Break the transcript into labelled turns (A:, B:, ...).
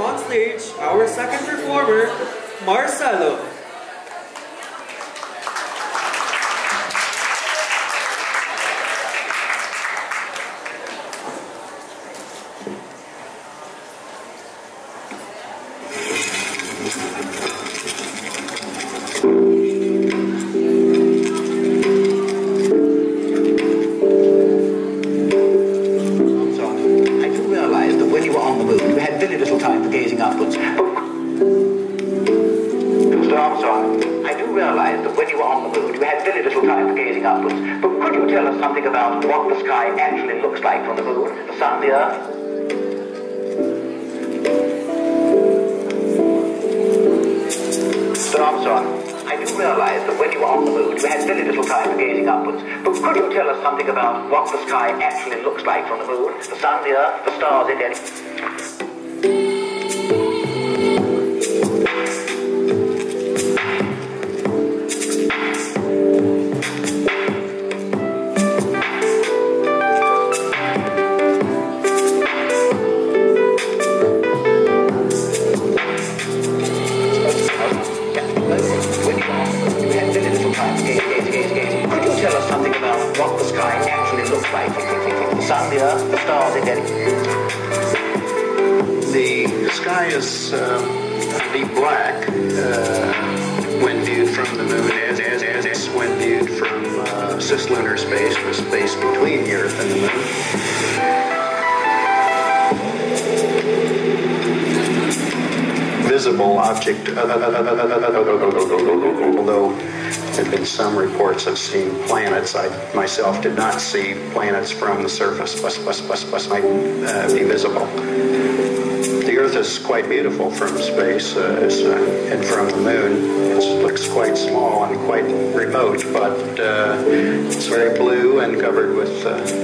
A: on stage our second performer, Marcelo.
B: Upwards. But could you tell us something about what the sky actually looks like from the moon, the sun, the earth? Mr. Armstrong, I do realize that when you were on the moon, you had very little time for gazing upwards. But could you tell us something about what the sky actually looks like from the moon, the sun, the earth, the stars, if any?
C: Uh, when viewed from the moon, as, as, as, as when viewed from uh, cislunar space, the space between the Earth and the moon. Visible object, although there have been some reports of seeing planets. I myself did not see planets from the surface, but, but, but, but might uh, be visible. Is quite beautiful from space uh, uh, and from the moon. It looks quite small and quite remote, but uh, it's very blue and covered with.